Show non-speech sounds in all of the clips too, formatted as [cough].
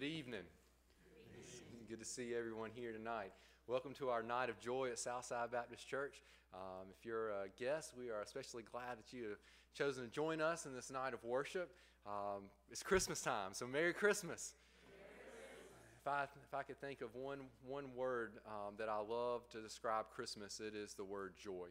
Good evening. Good to see everyone here tonight. Welcome to our night of joy at Southside Baptist Church. Um, if you're a guest, we are especially glad that you have chosen to join us in this night of worship. Um, it's Christmas time, so Merry Christmas. If I, if I could think of one, one word um, that I love to describe Christmas, it is the word joy.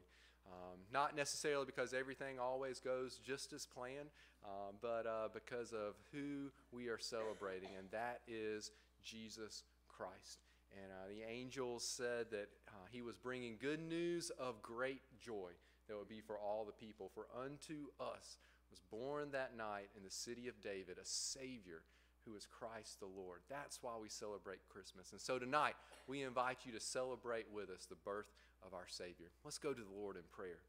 Um, not necessarily because everything always goes just as planned, um, but uh, because of who we are celebrating, and that is Jesus Christ. And uh, the angels said that uh, he was bringing good news of great joy that would be for all the people. For unto us was born that night in the city of David a Savior who is Christ the Lord. That's why we celebrate Christmas. And so tonight, we invite you to celebrate with us the birth of our Savior. Let's go to the Lord in prayer.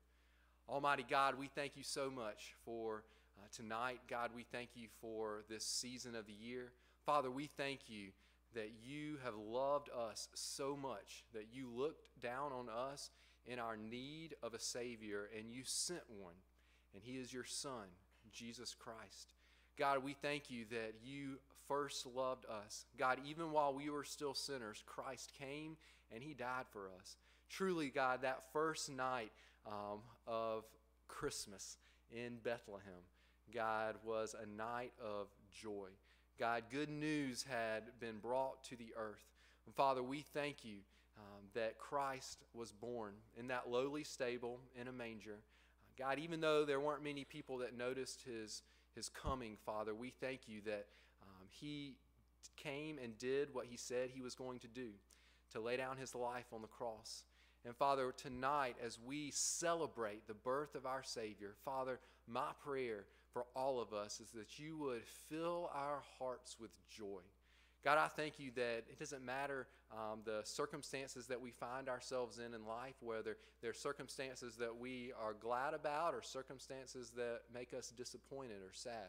Almighty God, we thank you so much for uh, tonight. God, we thank you for this season of the year. Father, we thank you that you have loved us so much that you looked down on us in our need of a Savior and you sent one, and He is your Son, Jesus Christ. God, we thank you that you first loved us. God, even while we were still sinners, Christ came and He died for us. Truly, God, that first night um, of Christmas in Bethlehem, God, was a night of joy. God, good news had been brought to the earth. And Father, we thank you um, that Christ was born in that lowly stable in a manger. God, even though there weren't many people that noticed his, his coming, Father, we thank you that um, he came and did what he said he was going to do to lay down his life on the cross. And Father, tonight, as we celebrate the birth of our Savior, Father, my prayer for all of us is that you would fill our hearts with joy. God, I thank you that it doesn't matter um, the circumstances that we find ourselves in in life, whether they're circumstances that we are glad about or circumstances that make us disappointed or sad.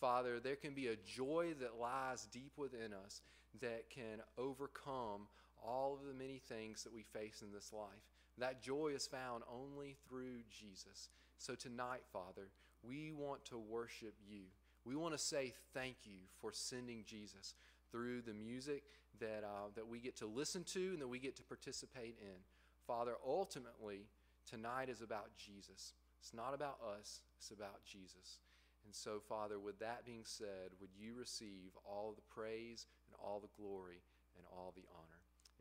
Father, there can be a joy that lies deep within us that can overcome all of the many things that we face in this life. That joy is found only through Jesus. So tonight, Father, we want to worship you. We want to say thank you for sending Jesus through the music that, uh, that we get to listen to and that we get to participate in. Father, ultimately, tonight is about Jesus. It's not about us, it's about Jesus. And so, Father, with that being said, would you receive all the praise and all the glory and all the honor?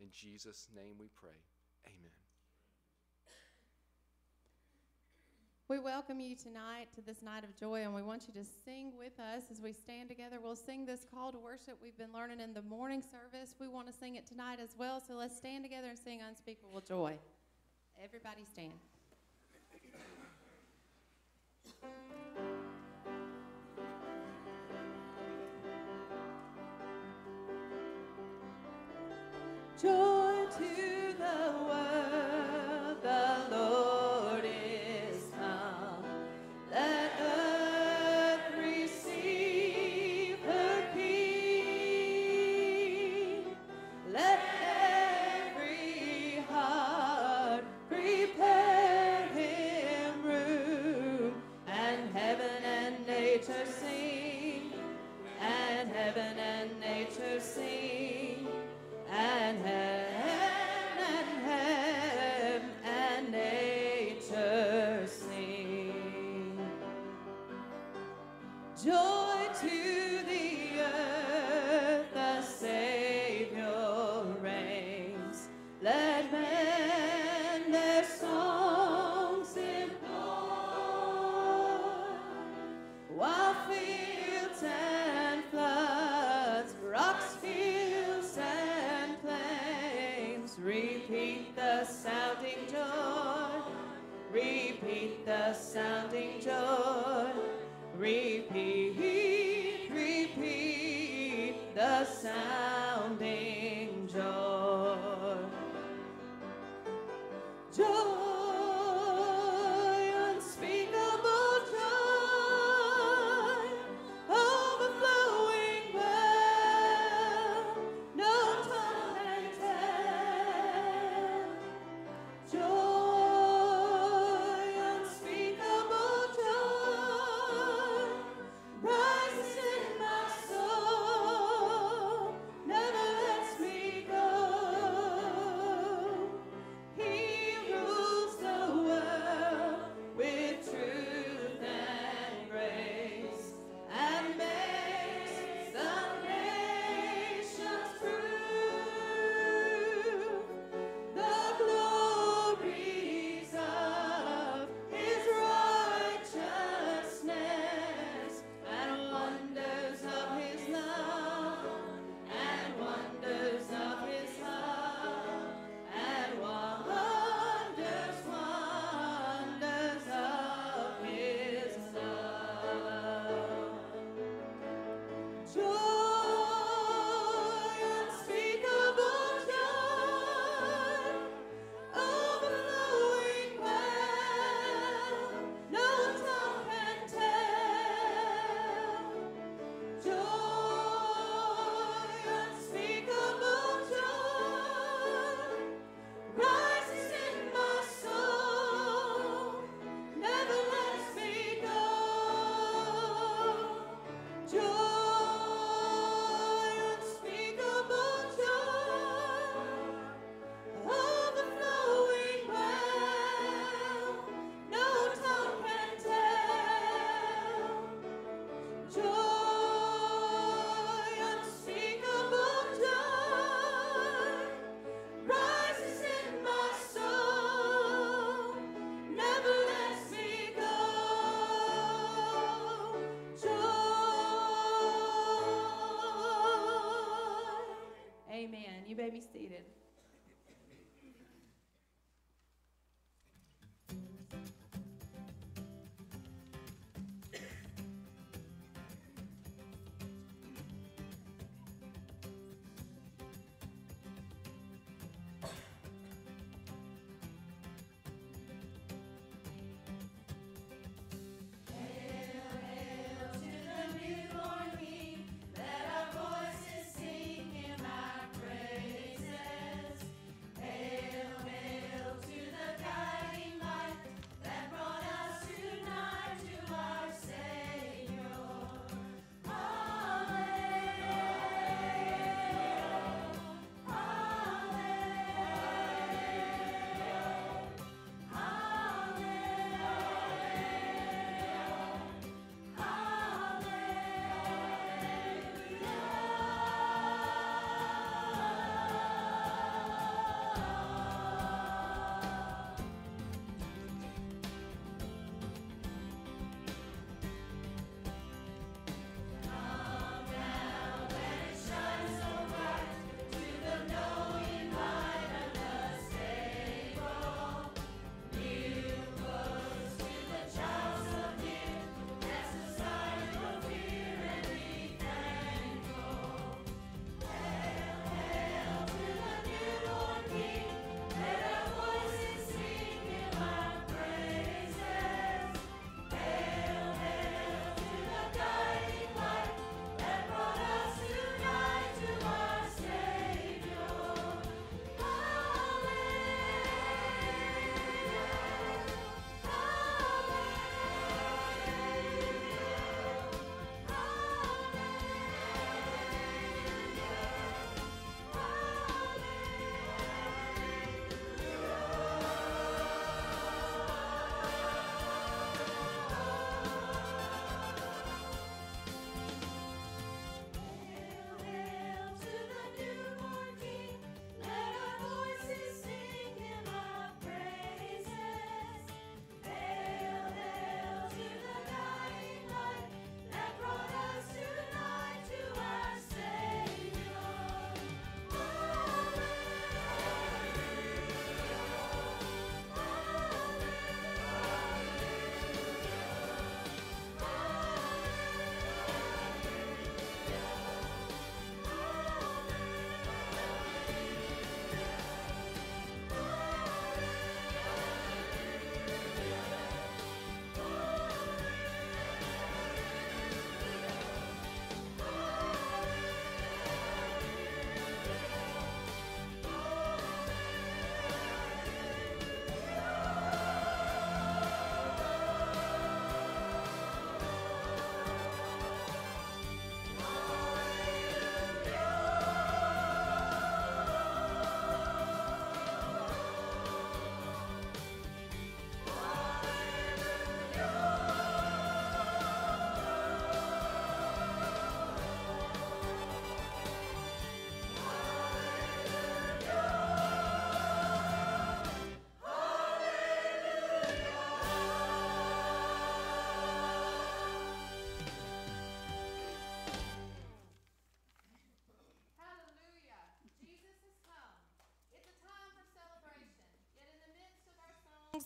In Jesus' name we pray. Amen. We welcome you tonight to this night of joy, and we want you to sing with us as we stand together. We'll sing this call to worship we've been learning in the morning service. We want to sing it tonight as well, so let's stand together and sing Unspeakable Joy. Everybody stand. Joy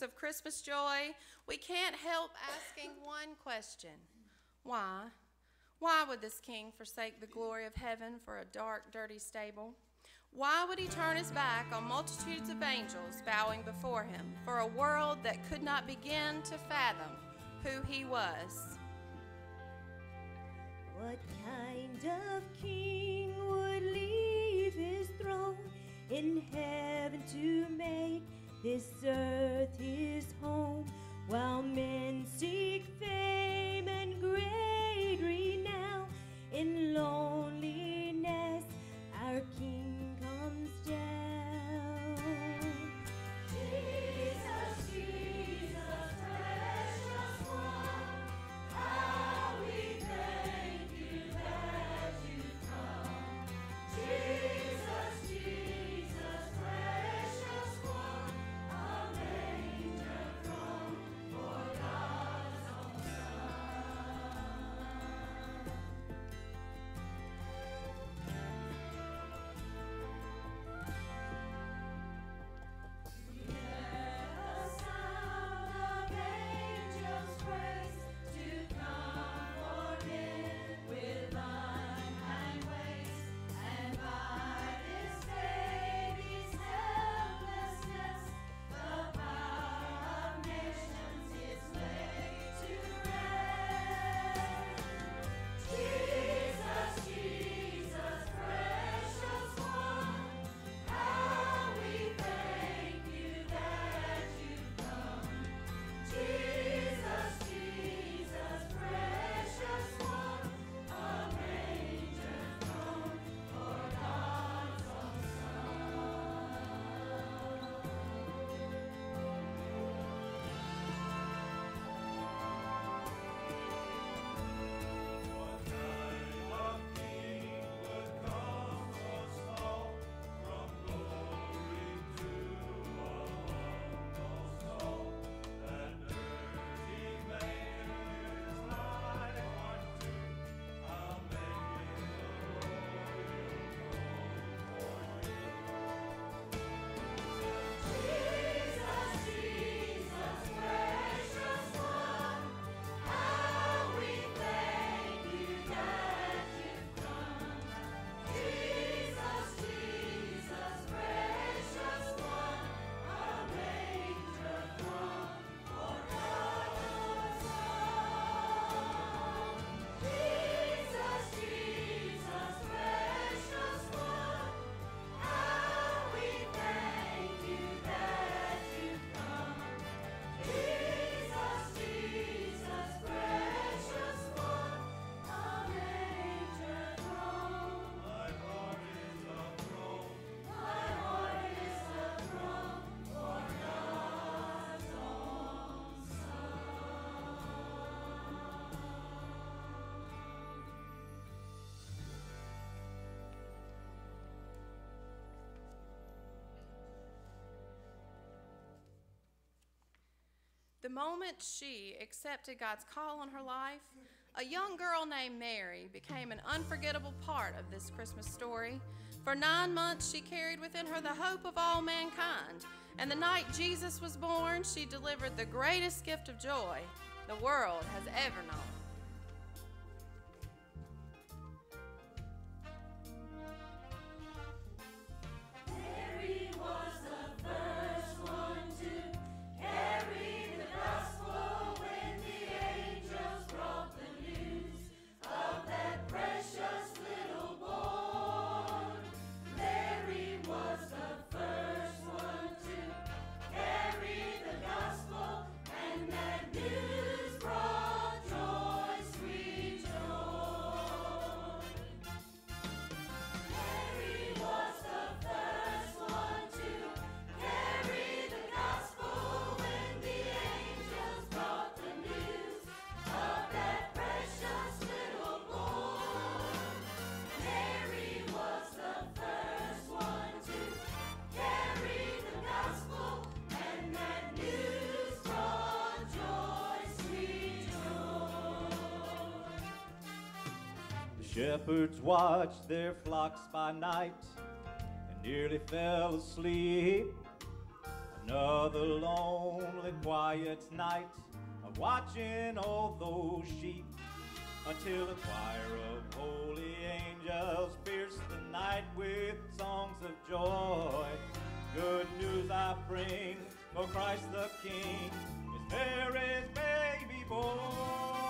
of Christmas joy, we can't help asking [laughs] one question Why? Why would this king forsake the glory of heaven for a dark, dirty stable? Why would he turn his back on multitudes of angels bowing before him for a world that could not begin to fathom who he was? What kind of king would leave his throne in heaven to make this earth while men seek fame The moment she accepted God's call on her life, a young girl named Mary became an unforgettable part of this Christmas story. For nine months, she carried within her the hope of all mankind. And the night Jesus was born, she delivered the greatest gift of joy the world has ever known. Shepherds watched their flocks by night and nearly fell asleep. Another lonely quiet night of watching all those sheep until a choir of holy angels pierce the night with songs of joy. Good news I bring, for Christ the King is Mary's baby boy.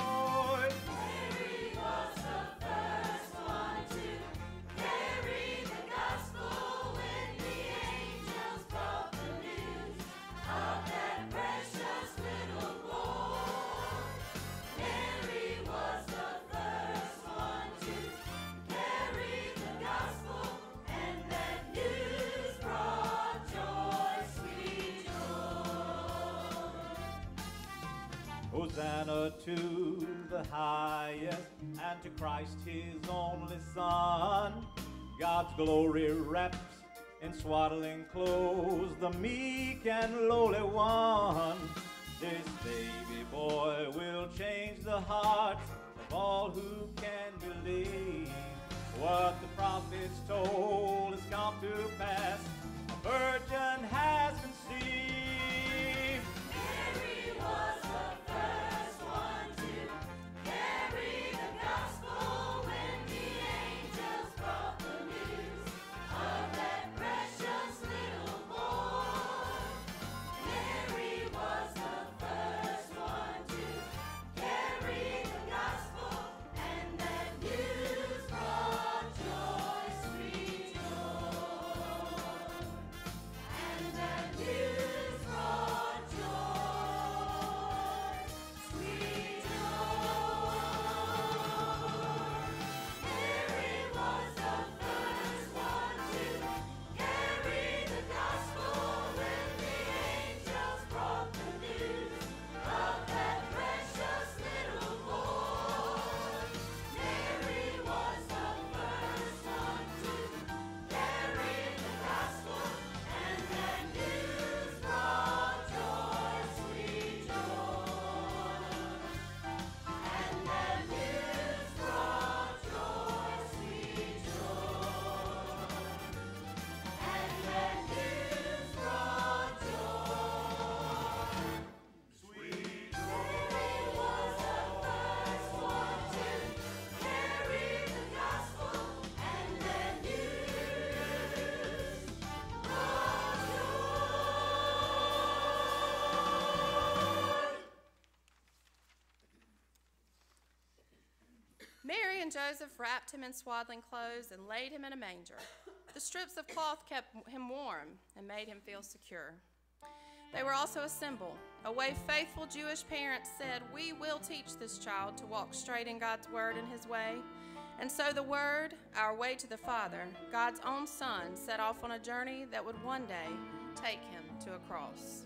To the highest, and to Christ his only Son. God's glory wraps in swaddling clothes the meek and lowly one. This baby boy will change the hearts of all who can believe. What the prophets told has come to pass. Joseph wrapped him in swaddling clothes and laid him in a manger. The strips of cloth kept him warm and made him feel secure. They were also a symbol, a way faithful Jewish parents said, We will teach this child to walk straight in God's word and his way. And so the word, our way to the Father, God's own Son, set off on a journey that would one day take him to a cross.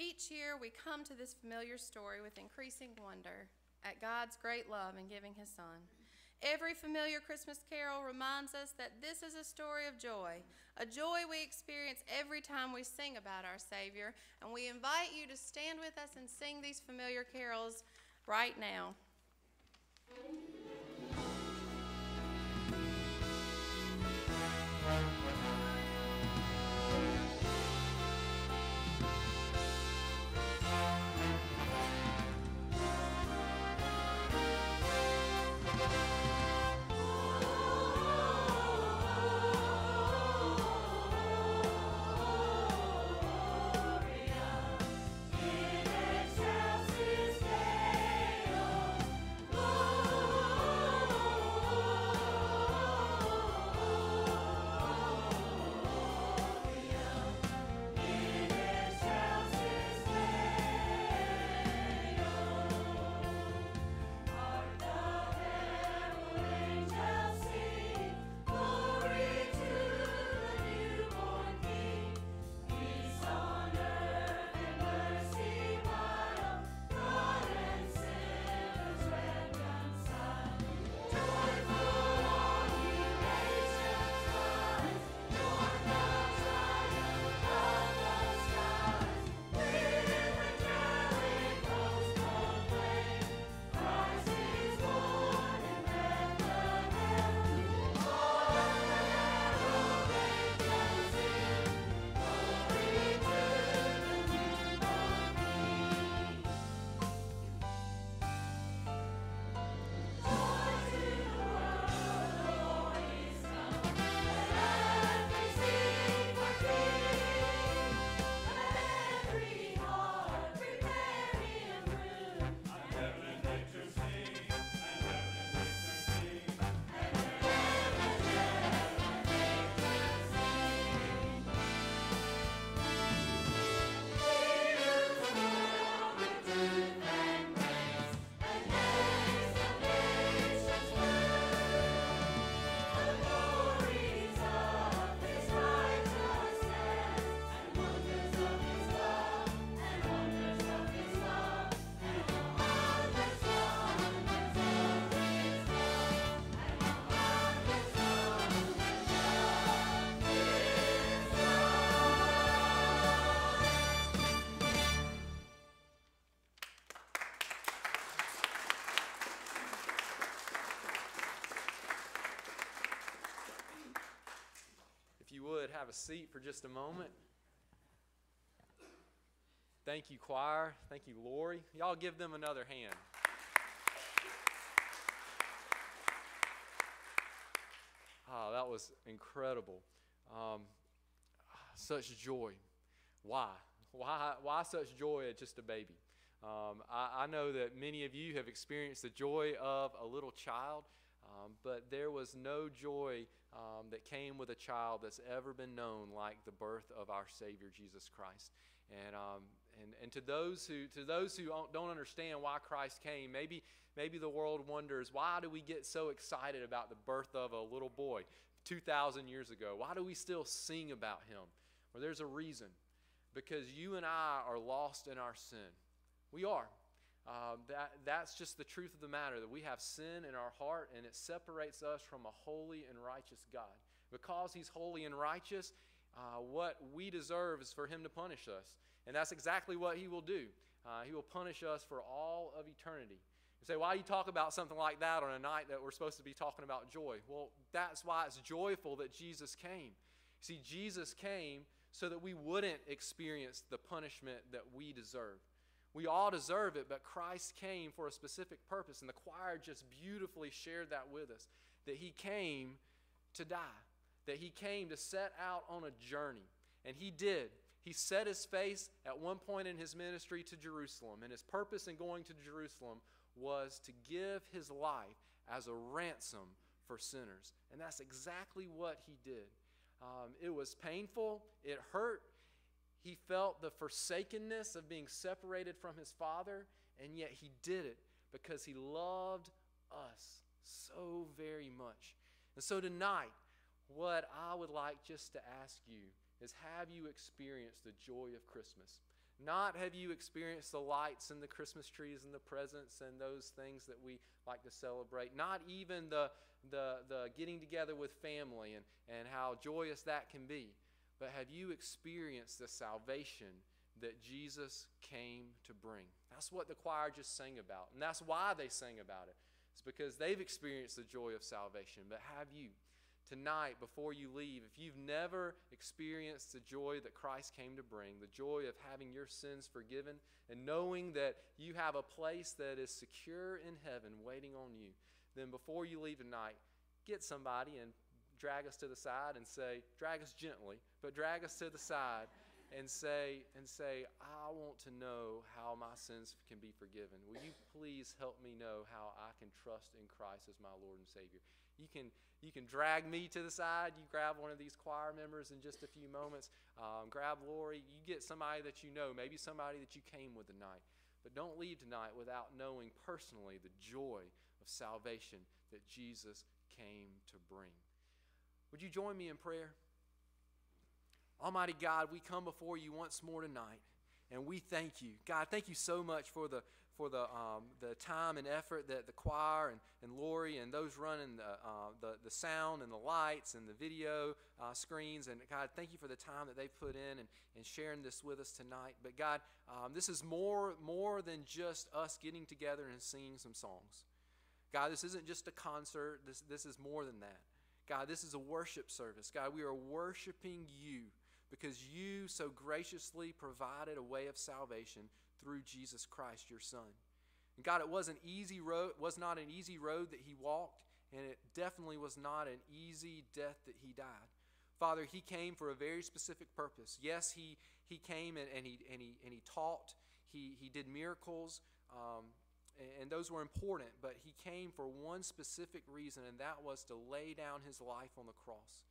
Each year we come to this familiar story with increasing wonder at God's great love in giving His Son. Every familiar Christmas carol reminds us that this is a story of joy, a joy we experience every time we sing about our Savior. And we invite you to stand with us and sing these familiar carols right now. In a seat for just a moment. Thank you, choir. Thank you, Lori. Y'all give them another hand. Ah, that was incredible. Um, such joy. Why? Why? Why such joy at just a baby? Um, I, I know that many of you have experienced the joy of a little child, um, but there was no joy um, that came with a child that's ever been known like the birth of our Savior Jesus Christ. And, um, and, and to those who to those who don't- understand why Christ came, maybe maybe the world wonders why do we get so excited about the birth of a little boy 2,000 years ago? Why do we still sing about him? Well, there's a reason. Because you and I are lost in our sin. We are. Um, that, that's just the truth of the matter that we have sin in our heart and it separates us from a holy and righteous God. Because He's holy and righteous, uh, what we deserve is for Him to punish us. And that's exactly what He will do. Uh, he will punish us for all of eternity. You say, why do you talk about something like that on a night that we're supposed to be talking about joy? Well, that's why it's joyful that Jesus came. See, Jesus came so that we wouldn't experience the punishment that we deserve. We all deserve it, but Christ came for a specific purpose, and the choir just beautifully shared that with us that He came to die, that He came to set out on a journey. And He did. He set His face at one point in His ministry to Jerusalem, and His purpose in going to Jerusalem was to give His life as a ransom for sinners. And that's exactly what He did. Um, it was painful, it hurt. He felt the forsakenness of being separated from his Father, and yet he did it because he loved us so very much. And so tonight, what I would like just to ask you is have you experienced the joy of Christmas? Not have you experienced the lights and the Christmas trees and the presents and those things that we like to celebrate. Not even the, the, the getting together with family and, and how joyous that can be. But have you experienced the salvation that Jesus came to bring? That's what the choir just sang about. And that's why they sang about it. It's because they've experienced the joy of salvation. But have you? tonight before you leave, if you've never experienced the joy that Christ came to bring, the joy of having your sins forgiven and knowing that you have a place that is secure in heaven waiting on you, then before you leave tonight, get somebody and drag us to the side and say, drag us gently, but drag us to the side and say and say i want to know how my sins can be forgiven. Will you please help me know how i can trust in christ as my lord and savior? You can you can drag me to the side. You grab one of these choir members in just a few moments. Um, grab lori. You get somebody that you know maybe somebody that you came with tonight. But don't leave tonight without knowing personally the joy of salvation that jesus came to bring would you join me in prayer Almighty God, we come before you once more tonight, and we thank you. God, thank you so much for the for the um, the time and effort that the choir and, and Lori and those running the, uh, the the sound and the lights and the video uh, screens. And God, thank you for the time that they've put in and, and sharing this with us tonight. But God, um, this is more more than just us getting together and singing some songs. God, this isn't just a concert. This this is more than that. God, this is a worship service. God, we are worshiping you because you so graciously provided a way of salvation through Jesus Christ, your Son. And God, it was an easy road, was not an easy road that he walked, and it definitely was not an easy death that he died. Father, he came for a very specific purpose. Yes, he, he came and, and, he, and, he, and he taught, he, he did miracles, um, and those were important, but he came for one specific reason, and that was to lay down his life on the cross.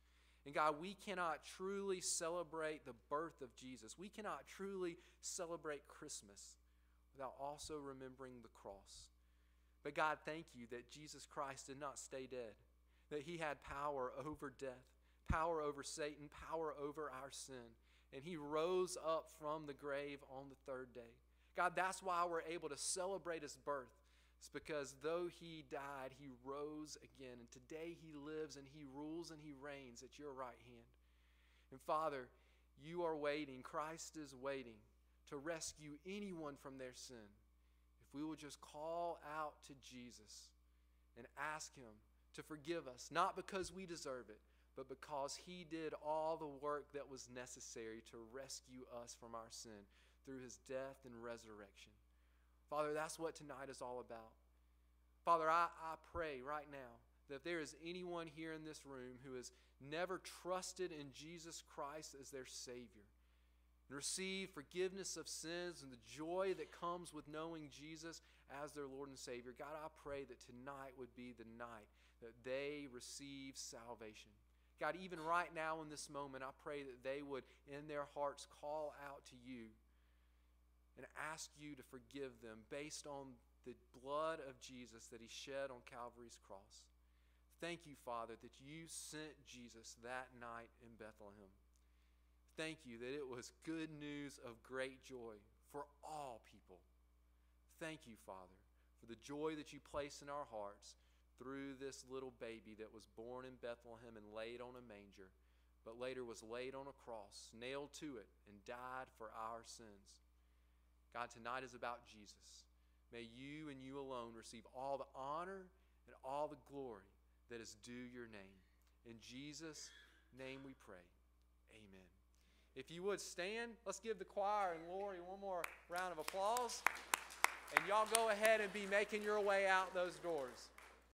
And God, we cannot truly celebrate the birth of Jesus. We cannot truly celebrate Christmas without also remembering the cross. But God, thank you that Jesus Christ did not stay dead, that he had power over death, power over Satan, power over our sin. And he rose up from the grave on the third day. God, that's why we're able to celebrate his birth. It's because though he died, he rose again. And today he lives and he rules and he reigns at your right hand. And Father, you are waiting, Christ is waiting to rescue anyone from their sin. If we will just call out to Jesus and ask him to forgive us, not because we deserve it, but because he did all the work that was necessary to rescue us from our sin through his death and resurrection. Father, that's what tonight is all about. Father, I, I pray right now that if there is anyone here in this room who has never trusted in Jesus Christ as their Savior and received forgiveness of sins and the joy that comes with knowing Jesus as their Lord and Savior, God, I pray that tonight would be the night that they receive salvation. God, even right now in this moment, I pray that they would, in their hearts, call out to you and ask you to forgive them based on the blood of Jesus that he shed on Calvary's cross. Thank you, Father, that you sent Jesus that night in Bethlehem. Thank you that it was good news of great joy for all people. Thank you, Father, for the joy that you place in our hearts through this little baby that was born in Bethlehem and laid on a manger, but later was laid on a cross, nailed to it, and died for our sins. God, tonight is about Jesus. May you and you alone receive all the honor and all the glory that is due your name. In Jesus' name we pray. Amen. If you would stand, let's give the choir and Lori one more round of applause. And y'all go ahead and be making your way out those doors.